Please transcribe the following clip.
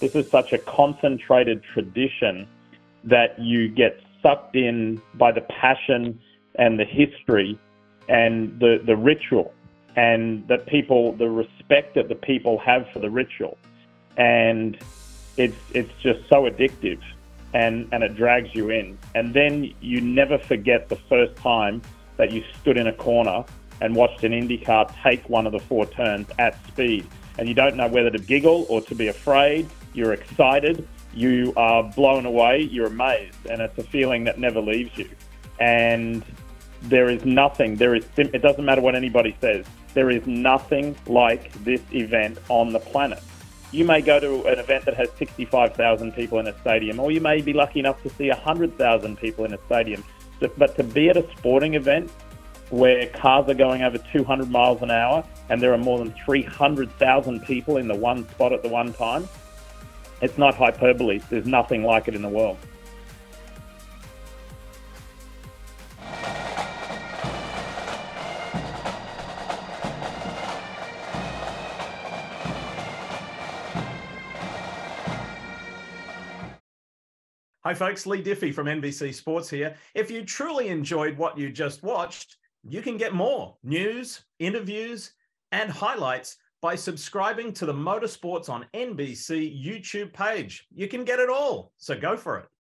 This is such a concentrated tradition that you get sucked in by the passion and the history and the, the ritual and that people, the respect that the people have for the ritual. And it's, it's just so addictive and, and it drags you in. And then you never forget the first time that you stood in a corner and watched an IndyCar take one of the four turns at speed. And you don't know whether to giggle or to be afraid. You're excited. You are blown away. You're amazed. And it's a feeling that never leaves you. And there is nothing, there is, it doesn't matter what anybody says, there is nothing like this event on the planet. You may go to an event that has 65,000 people in a stadium, or you may be lucky enough to see 100,000 people in a stadium. But to be at a sporting event where cars are going over 200 miles an hour and there are more than 300,000 people in the one spot at the one time, it's not hyperbole. There's nothing like it in the world. Hi, folks. Leigh Diffey from NBC Sports here. If you truly enjoyed what you just watched, you can get more news, interviews, and highlights by subscribing to the Motorsports on NBC YouTube page. You can get it all, so go for it.